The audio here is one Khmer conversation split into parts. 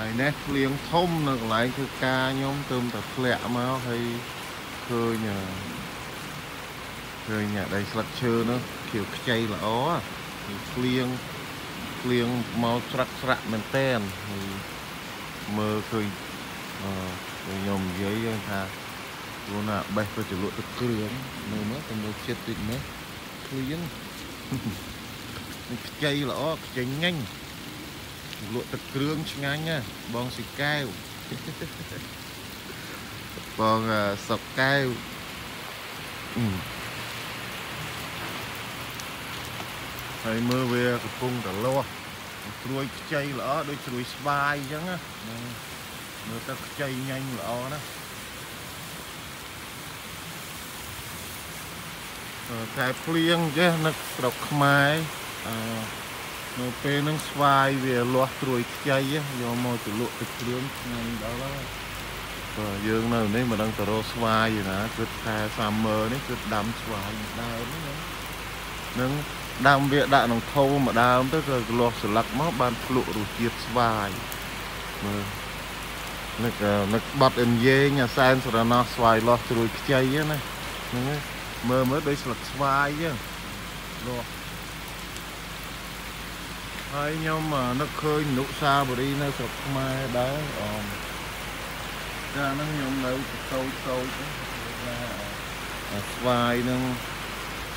ហើយនេះភ្លៀងធំនៅកន្លែងធ្វើការខ្ញុំទៅតែធ្លាក់មកហើយឃើញអឺឃើញអាដីស្លឹកឈើនោះខៀវខ្ចីល្អហើយភ្លៀងភ្លៀងមកច្រាក់ស្រាក់មែនតែនហើយមើលឃើញអឺខ្ញុំនិយាយយើងថាខ្លួនណាបេះទៅចលក់ទឹកគ្រឿងនៅមើលទៅមើលចិត្តតិចនេះភ្លៀងនេះខ្ចីល្អខ្ចីញញ លក់ទឹកគ្រឿងឆ្ងាញ់ណាបងស៊ីកែវបងអឺសុកកែវអឺហើយមើលវាកំពុងតែលាស់ត្រួយខ្ចីល្អដូចត្រួយស្វាយអញ្ចឹងណាហ្នឹងមើលទៅខ្ចីញញល្អណាស់អឺតែភ្លៀងចេះនឹកស្រុកខ្មែរអឺ នៅពេលហ្នឹងស្វាយវាលាស់ត្រួយខ្ចីហ៎យកមកទៅលក់ទឹកគ្រឿងឆ្ងាញ់ដល់ហើយបាទយើងនៅនេះមិនដឹងទៅរកស្វាយឯណាគិតថាសាមឺនេះគិតដាំស្វាយម្ដើមហ្នឹងណានឹងដាំវាដាក់ក្នុងថូម្ដើមទៅក៏លាស់ស្លឹកមកបានភ្លក់រសជាតិស្វាយមើលនឹកអឺនឹកបាត់អិនយេងអាសែនសរណោះស្វាយលាស់ត្រួយខ្ចីហ្នឹងណាហ្នឹងហើយមើលមើលដូចស្លឹកស្វាយហ្នឹងលាស់ ហើយខ្ញុំអឺនឹកឃើញនុសាវរីយ៍នៅស្រុកខ្មែរដែរអមកាលហ្នឹងខ្ញុំនៅតូចតូចហ្នឹងថាអាស្វាយហ្នឹង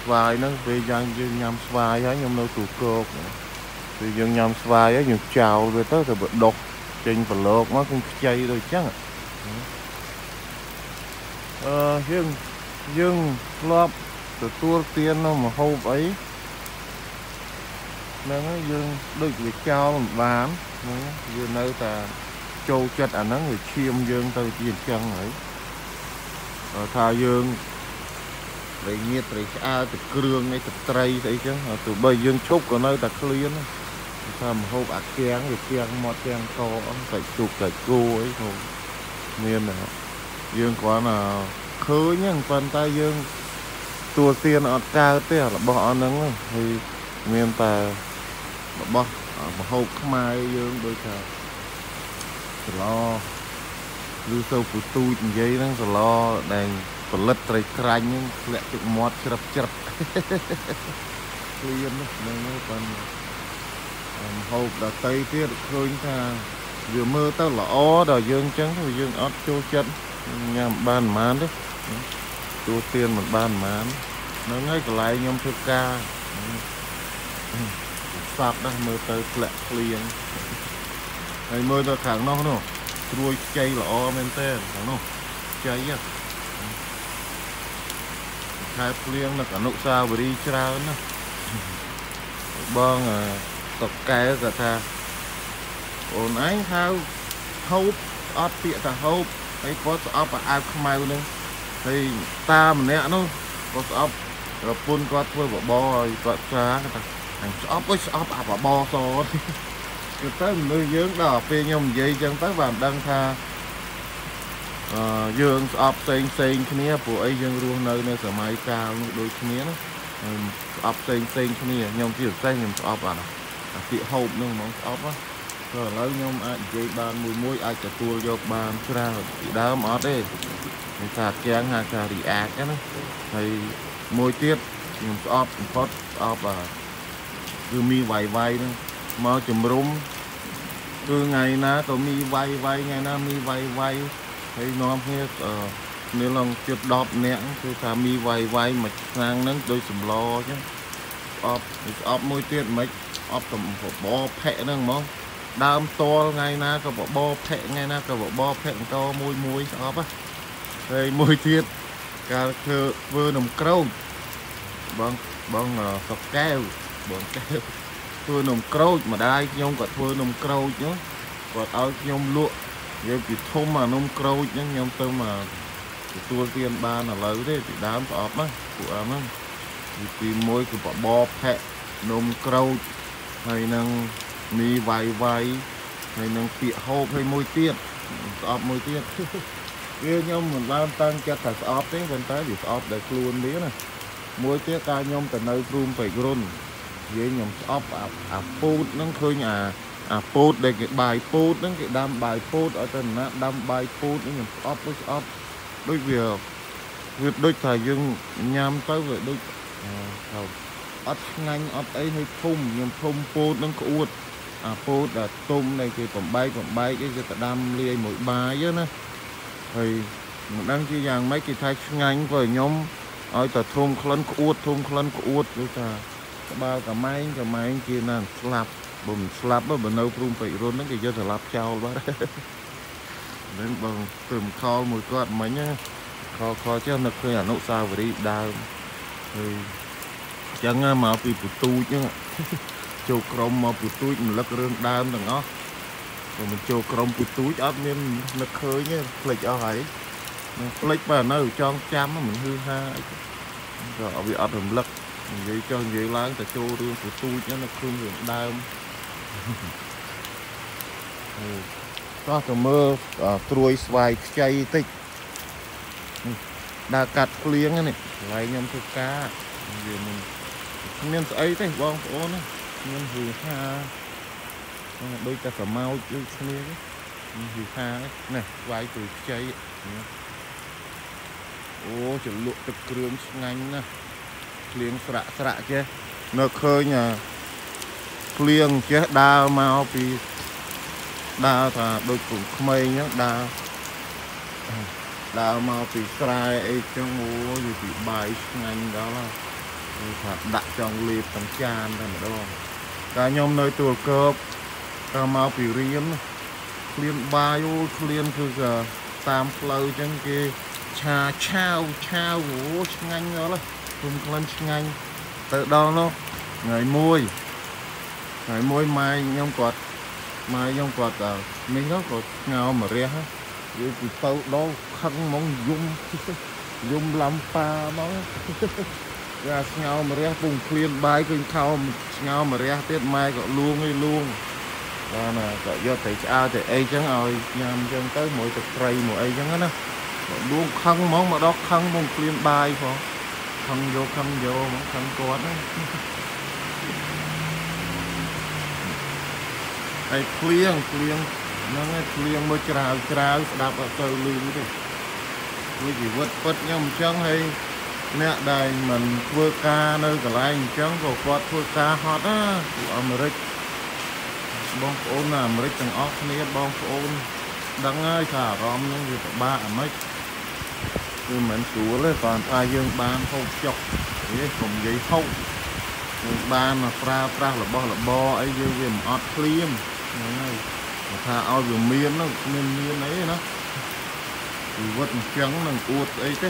ស្វាយហ្នឹងពេលយ៉ាងយើងញ៉ាំស្វាយហើយខ្ញុំនៅទូគោកពេលយើងញ៉ាំស្វាយហើយយើងចោលវាទៅទៅបដុសចេញប្រឡោកមកគឺខ្ចីដូចចឹងអឺយើងយើងធ្លាប់ទទួលទាននៅមហូបអី ហ្នឹងហើយយើងដូចវាចោលមិនបានហ្នឹងយើងនៅតែចូលចិត្តអាហ្នឹងវាឈាមយើងទៅជាអញ្ចឹងហើយបើថាយើងត្រីងៀតត្រីឆ្អើរទឹកគ្រឿងនេះទឹកត្រីស្អីចឹងទោះបីយើងឈប់ក៏នៅតែឃ្លានដែរថាមហូបអាគាំងវាគាំងមាត់គាំងកសាច់ជូកសាច់គោអីក៏មានដែរយើងគ្រាន់តែឃើញហ្នឹងប៉ុន្តែយើងទួលទានអត់កើតទេរបស់អស់ហ្នឹងហើយមានតែ របស់មហូបខ្មែរយើងដូចថាសឡឬទៅពូទូចនិយាយហ្នឹងសឡដែលផលិតត្រីក្រាញ់ហ្នឹងធ្លាក់ទឹកមាត់ច្រឹបច្រឹបគ្លៀនហ្នឹងហ្នឹងប៉ុន្តែមហូបដតីទៀតឃើញថាវាមើលទៅល្អដល់យើងអញ្ចឹងវាយើងអត់ចូលចិត្តញ៉ាំបានប៉ុន្មានទេទូទានមិនបានប៉ុន្មានហ្នឹងហើយកន្លែងខ្ញុំធ្វើការ សពណាស់មើលទៅធ្លាក់ភ្លៀងហើយមើលទៅខាងនោះនោះត្រួយខ្ចីល្អមែនតើខាងនោះខ្ចីហ៎ខែភ្លៀងនៅអនុស្សាវរីយ៍ច្រើនណាស់បងតកកែគាត់ថាអូនឯងហៅហូបអត់ពាក្យថាហូបហើយគាត់ស្អប់អាអាវខ្មៅហ្នឹងហើយតាម្នាក់នោះគាត់ស្អប់ប្រពន្ធគាត់ធ្វើបបរឲ្យគាត់ស្រាគាត់ថា អញស្អប់អុយស្អប់អាបបរសគឺទៅមនុស្សយើងដល់ពេលខ្ញុំនិយាយចឹងទៅបានដឹងថាអឺយើងស្អប់ផ្សេងផ្សេងគ្នាព្រោះអីយើងរស់នៅនៅសម័យកាលនោះដូចគ្នាណាស្អប់ផ្សេងផ្សេងគ្នាខ្ញុំជាពិសេសខ្ញុំស្អប់អាអាពាក្យហូបនោះហ្មងស្អប់ណាក៏ឥឡូវខ្ញុំអាចនិយាយបានមួយមួយអាចទទួលយកបានច្រើនពីដើមអត់ទេគេថាគាំងហៅថារីអាកណាហើយមួយទៀតខ្ញុំស្អប់បំផុតស្អប់អា គឺមីវាយវាយហ្នឹងមកជំរុំគឺថ្ងៃណាក៏មីវាយវាយថ្ងៃណាមីវាយវាយហើយនាំគ្នាអឺគ្នាឡងជិត10នាក់គឺថាមីវាយវាយមួយឆ្នាំងហ្នឹងដូចសម្លអញ្ចឹងស្អប់ស្អប់មួយទៀតមិនអប់តំបបផែហ្នឹងហ្មងដើមតលថ្ងៃណាក៏បបផែថ្ងៃណាក៏បបផែអង្គមួយមួយស្អប់ហើយមួយទៀតកាលធ្វើធ្វើនំក្រូចបងបងសុកកែវ បងកែវធ្វើនំក្រូចម្ដាយខ្ញុំក៏ធ្វើនំក្រូចនោះគាត់ឲ្យខ្ញុំលក់និយាយពីធំអានំក្រូចហ្នឹងខ្ញុំទៅមកទទួលទានបានឥឡូវទេពីដើមស្អប់ណាពួកអាហ្នឹងទី1គឺបបផែនំក្រូចហើយនឹងមីវាយវាយហើយនឹងពាកហូបហើយមួយទៀតស្អប់មួយទៀតវាខ្ញុំមិនបានតាំងចិត្តថាស្អប់ទេប៉ុន្តែវាស្អប់ដោយខ្លួនវាណាមួយទៀតកាលខ្ញុំទៅនៅព្រំពេជ្ររុននិ យាយខ្ញុំស្អប់អាអាពូតហ្នឹងឃើញអាអាពោតដែលគេបាយពោតហ្នឹងគេដាំបាយពោតឲ្យទៅណាដាំបាយពោតហ្នឹងស្អប់ដូចស្អប់ដូចវាវាដូចថាយើងញ៉ាំទៅវាដូចថាអត់ឆ្ងាញ់អត់អីហើយធំខ្ញុំធំពោតហ្នឹងក្អួតអាពោតដែលទុំដែលគេបំបែកបំបែកអីគេទៅដាំលាយមួយបាយណាហើយមិនដឹងជាយ៉ាងម៉េចគេថាឆ្ងាញ់ព្រោះខ្ញុំឲ្យតែធំក្លិនក្អួតធំក្លិនក្អួតគឺថា ក្បាលកម៉ែងកម៉ែងជាណាស្លាប់បើមិនស្លាប់បើនៅព្រំពេជ្ររុនហ្នឹងគេយកទៅឡាប់ចោលបាត់ហ្នឹងបងព្រមខលមួយគាត់មិញណាខលខលចេះនឹកឃើញអនុសាវរីយ៍ដើមហើយអញ្ចឹងមកពីពូទូចហ្នឹងចូលក្រុមមកពូទូចម្លឹករឿងដើមទាំងអស់បើមិនចូលក្រុមពូទូចអត់មាននឹកឃើញទេផ្លេចអស់ហើយផ្លេចបើនៅចងចាំមិនហឺហាក៏វាអត់រំលឹក និយាយចុះនិយាយឡើងតែចូលរឿងពូទូចហ្នឹងនៅក្នុងរឿងដើមតោះទៅមើលត្រួយស្វាយខ្ចីតិចដើរកាត់ភ្លៀងនេះកន្លែងខ្ញុំធ្វើការវាមិនមានស្អីទេបងប្អូនខ្ញុំហឺថាដូចតែសមោចដូចគ្នាខ្ញុំហឺថានេះស្វាយត្រួយខ្ចីអូចលក់ទឹកគ្រឿងឆ្ងាញ់ណាស់ ភ្លៀងស្រាក់ស្រាក់ចេះនៅឃើញអាភ្លៀងចេះដើរមកពីដើរថាដូចពុំក្មេងហ្នឹងដើរដើរមកពីស្រែអីចឹងអូយពីបាយឆ្ងាញ់ដល់ហើយថាដាក់ចង់លេបទាំងចានតែម្ដងតែខ្ញុំនៅទួលកោបក៏មកពីរៀនឃ្លានបាយអូឃ្លានគឺតាមផ្លូវចឹងគេឆាឆាវឆាវអូឆ្ងាញ់ដល់ គុំក្លិនឆ្ងាញ់ទៅដល់នោះថ្ងៃមួយថ្ងៃមួយម៉ែខ្ញុំគាត់ម៉ែខ្ញុំគាត់នេះនោះគាត់ស្ងោមរះយូរពីទៅដល់ខឹងហ្មងយំយំឡំប៉ាហ្មងយ៉ាស្ងោមរះពុំឃ្លានបាយឃើញខោស្ងោមរះទៀតម៉ែក៏លួងឯលួងបាទណាក៏យកទៅឆ្អើទៅអីចឹងឲ្យញ៉ាំចឹងទៅមួយទឹកត្រីមួយអីចឹងណាលួងខឹងហ្មងមកដល់ខឹងមកឃ្លានបាយផង ខឹងយកខឹងយកហ្មងខឹងគាត់ណាហើយភ្លៀងភ្លៀងហ្នឹងឯងភ្លៀងមួយច្រាវច្រាវស្ដាប់អត់ទៅលឺទេវាជីវិតពិតខ្ញុំអញ្ចឹងហើយអ្នកដែលមិនធ្វើការនៅកន្លែងអញ្ចឹងក៏គាត់ធ្វើការហត់ណាពួកអាមេរិកបងប្អូននៅអាមេរិកទាំងអស់គ្នាបងប្អូនដឹងហើយថាអារម្មណ៍ហ្នឹងវាពិបាកអាម៉េច គឺមិនស្រួលទេគ្រាន់តែយើងបានហូបចុកនេះកុំនិយាយហូបយើងបានប្រើប្រាស់របស់របរអីយើងវាមិនអត់ភ្លាមហ្នឹងហើយថាឲ្យវាមានហ្នឹងគ្មានមានអីណាជីវិតអញ្ចឹងនឹងអួតអីទេ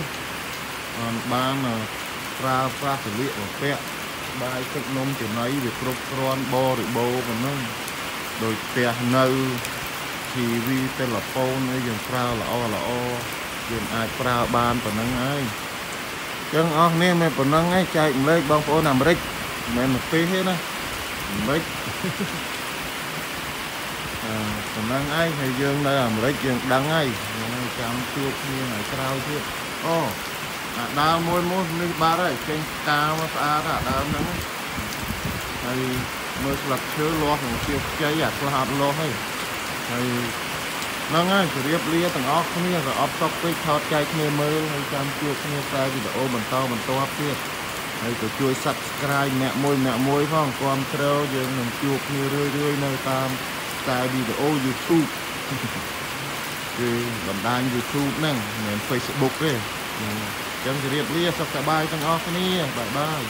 អនបានប្រើប្រាស់សលៀកបំពាក់បាយទឹកនំចំណីវាគ្រប់គ្រាន់បរិបូរណ៍ប៉ុណ្ណឹងដោយផ្ទះនៅធីវីទូរស័ព្ទអីយើងប្រើល្អល្អ យើងអាចប្រើបានប៉ុណ្ណឹងហើយចឹងអស់នេះមិនប៉ុណ្ណឹងឯងចែកម្លែកបងប្អូនអាមេរិកមិនមែនប្រទេសទេណាអាមេរិកប៉ុណ្ណឹងឯងហើយយើងនៅអាមេរិកយើងដឹងហើយចាំជួបគ្នាថ្ងៃក្រោយទៀតអូអាដើមមួយមួយនេះបាត់ហើយចេញផ្កាមកស្អាតអាដើមហ្នឹងហើយមើលស្លឹកឈើលាស់នឹងជាខ្ចីអាខ្លះអត់លាស់ហើយហើយ ហ្នឹងហើយជម្រាបលាទាំងអស់គ្នាក៏អត់តបពេកថតចែកគ្នាមើលហើយចាំជួបគ្នាតែវីដេអូបន្តបន្តទៀតហើយក៏ជួយ Subscribe អ្នកមួយអ្នកមួយផងគ្រប់គ្រងយើងនឹងជួបគ្នារឿយៗនៅតាមតែវីដេអូ YouTube គឺបណ្ដាញ YouTube ហ្នឹងមិនមែន Facebook ទេអញ្ចឹងជម្រាបលាសុខសប្បាយទាំងអស់គ្នាបាយបាយ